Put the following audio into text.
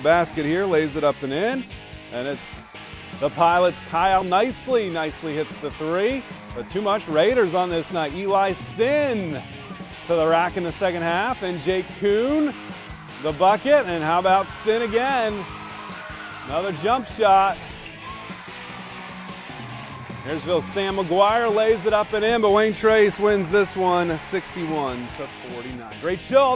the basket here, lays it up and in, and it's the Pilots. Kyle nicely, nicely hits the three, but too much Raiders on this night. Eli Sin to the rack in the second half, and Jake Kuhn, the bucket, and how about Sin again? Another jump shot. Here's Sam McGuire lays it up and in, but Wayne Trace wins this one 61 to 49. Great show.